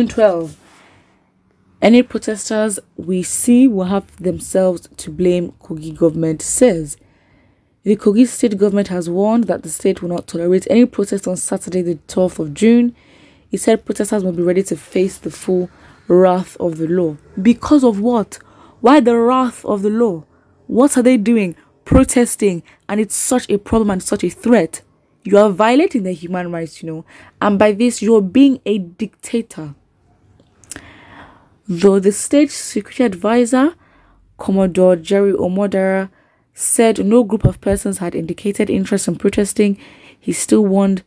June 12. Any protesters we see will have themselves to blame, Kogi government says. The Kogi state government has warned that the state will not tolerate any protest on Saturday, the 12th of June. He said protesters must be ready to face the full wrath of the law. Because of what? Why the wrath of the law? What are they doing? Protesting, and it's such a problem and such a threat. You are violating the human rights, you know, and by this, you're being a dictator. Though the state security advisor, Commodore Jerry Omodara, said no group of persons had indicated interest in protesting, he still warned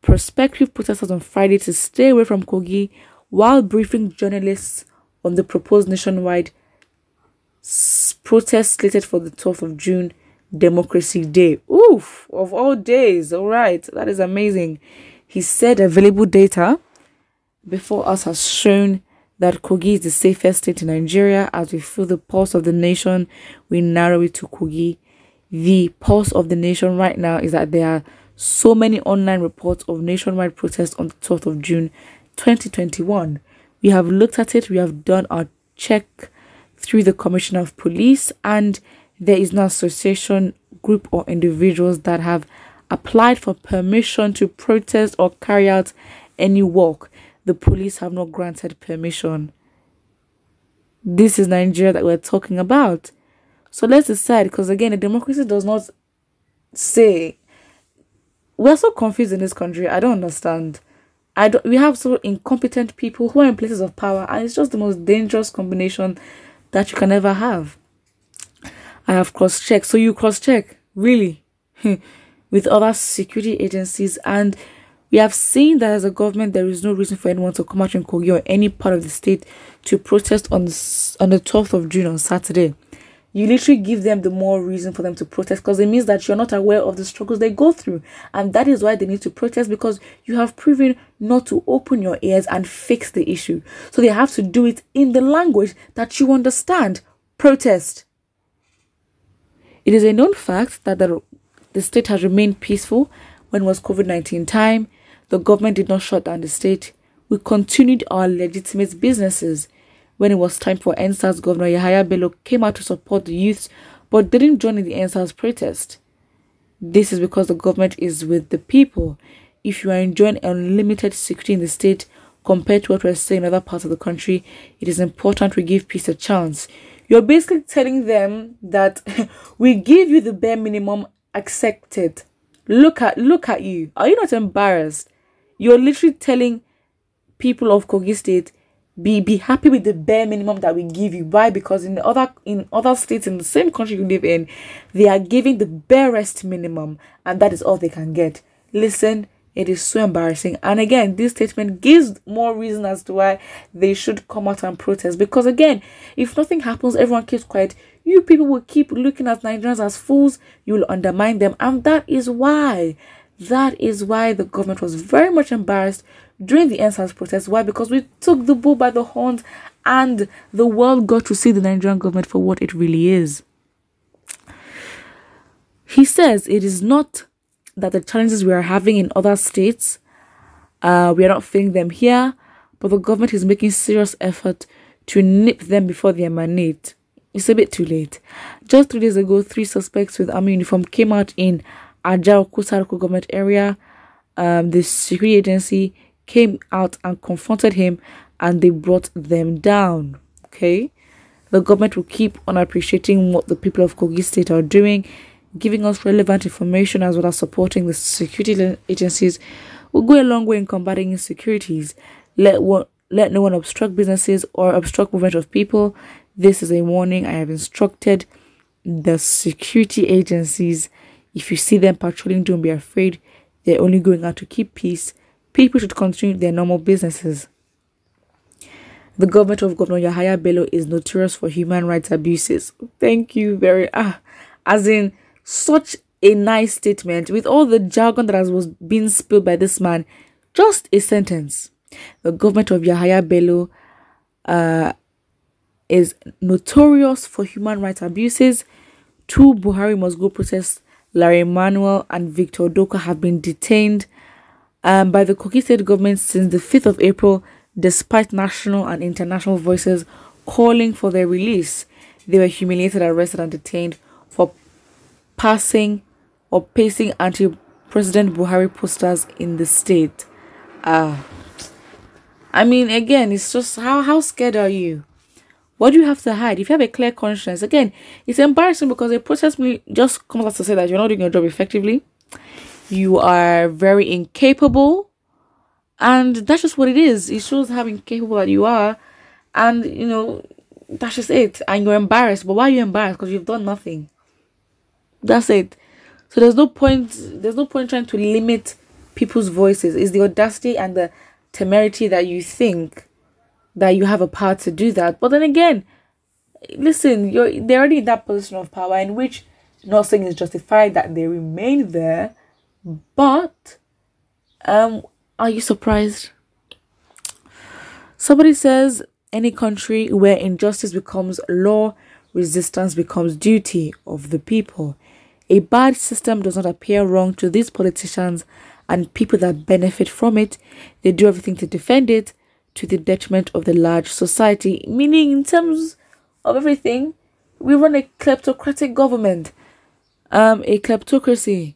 prospective protesters on Friday to stay away from Kogi while briefing journalists on the proposed nationwide protest slated for the 12th of June, Democracy Day. Oof, of all days. All right, that is amazing. He said available data before us has shown that Kogi is the safest state in Nigeria. As we feel the pulse of the nation, we narrow it to Kogi. The pulse of the nation right now is that there are so many online reports of nationwide protests on the 12th of June 2021. We have looked at it, we have done our check through the Commissioner of Police, and there is no association, group, or individuals that have applied for permission to protest or carry out any work the police have not granted permission. This is Nigeria that we're talking about. So let's decide because again, a democracy does not say. We're so confused in this country. I don't understand. I don't, we have so incompetent people who are in places of power, and it's just the most dangerous combination that you can ever have. I have cross checked. So you cross check, really, with other security agencies and we have seen that as a government, there is no reason for anyone to come out in Kogi or any part of the state to protest on the, on the 12th of June on Saturday. You literally give them the more reason for them to protest because it means that you're not aware of the struggles they go through. And that is why they need to protest because you have proven not to open your ears and fix the issue. So they have to do it in the language that you understand. Protest. It is a known fact that the, the state has remained peaceful when was COVID 19 time the government did not shut down the state. We continued our legitimate businesses. When it was time for EndSARS, Governor Yahaya Bello came out to support the youths but didn't join in the EndSARS protest. This is because the government is with the people. If you are enjoying unlimited security in the state compared to what we're seeing in other parts of the country, it is important we give peace a chance. You're basically telling them that we give you the bare minimum accepted. Look at look at you. Are you not embarrassed? You're literally telling people of Kogi State be be happy with the bare minimum that we give you. Why? Because in other in other states in the same country you live in, they are giving the barest minimum, and that is all they can get. Listen, it is so embarrassing. And again, this statement gives more reason as to why they should come out and protest. Because again, if nothing happens, everyone keeps quiet. You people will keep looking at Nigerians as fools. You will undermine them, and that is why that is why the government was very much embarrassed during the EndSARS protest. Why? Because we took the bull by the horns and the world got to see the Nigerian government for what it really is. He says it is not that the challenges we are having in other states, uh, we are not feeling them here, but the government is making serious effort to nip them before they emanate. It's a bit too late. Just three days ago, three suspects with army uniform came out in Ajao Kusarko government area, um, the security agency came out and confronted him and they brought them down. Okay. The government will keep on appreciating what the people of Kogi State are doing, giving us relevant information as well as supporting the security agencies will go a long way in combating insecurities. Let one, let no one obstruct businesses or obstruct movement of people. This is a warning. I have instructed the security agencies if you see them patrolling, don't be afraid. They're only going out to keep peace. People should continue their normal businesses. The government of Governor Yahaya Bello is notorious for human rights abuses. Thank you very ah, as in such a nice statement with all the jargon that has was being spilled by this man. Just a sentence. The government of Yahaya Bello uh, is notorious for human rights abuses. Two Buhari must go protest Larry Emmanuel and Victor Doka have been detained um, by the Kogi State government since the 5th of April despite national and international voices calling for their release. They were humiliated, arrested, and detained for passing or pasting anti President Buhari posters in the state. Uh, I mean, again, it's just how, how scared are you? What do you have to hide? If you have a clear conscience, again, it's embarrassing because a process just comes out to say that you're not doing your job effectively. You are very incapable. And that's just what it is. It shows how incapable that you are. And, you know, that's just it. And you're embarrassed. But why are you embarrassed? Because you've done nothing. That's it. So there's no point there's no point trying to limit people's voices. It's the audacity and the temerity that you think that you have a power to do that. But then again, listen, you're they're already in that position of power in which not saying it's justified that they remain there, but um are you surprised? Somebody says any country where injustice becomes law, resistance becomes duty of the people. A bad system does not appear wrong to these politicians and people that benefit from it. They do everything to defend it to the detriment of the large society, meaning, in terms of everything, we run a kleptocratic government, um, a kleptocracy.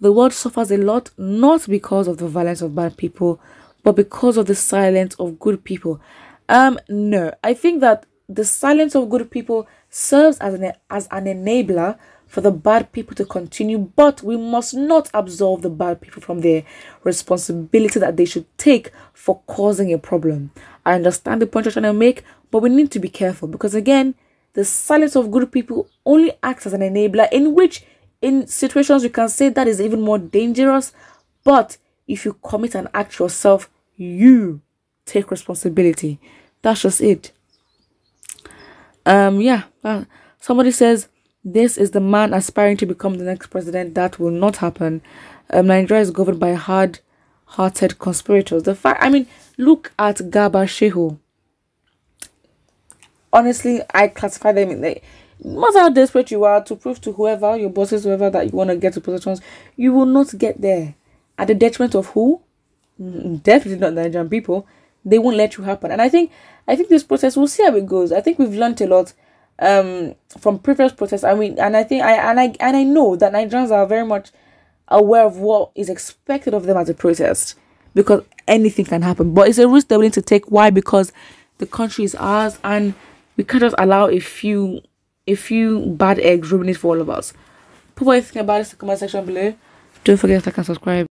The world suffers a lot not because of the violence of bad people, but because of the silence of good people. Um, no, I think that the silence of good people serves as an as an enabler for the bad people to continue, but we must not absolve the bad people from their responsibility that they should take for causing a problem. I understand the point you're trying to make, but we need to be careful because again, the silence of good people only acts as an enabler in which in situations you can say that is even more dangerous, but if you commit an act yourself, you take responsibility. That's just it. Um, yeah. Uh, somebody says this is the man aspiring to become the next president. That will not happen. Um, Nigeria is governed by hard-hearted conspirators. The fact, I mean, look at Garba Shehu. Honestly, I classify them in the no matter how desperate you are to prove to whoever your bosses, whoever that you want to get to positions, you will not get there. At the detriment of who? Mm, definitely not the Nigerian people. They won't let you happen. And I think I think this process we'll see how it goes. I think we've learned a lot um from previous protests. I mean and I think I and I and I know that Nigerians are very much aware of what is expected of them as a protest because anything can happen. But it's a risk they're willing to take. Why? Because the country is ours and we can't just allow a few a few bad eggs ruin it for all of us. Put what you think about this in the comment section below. Don't forget to like and subscribe.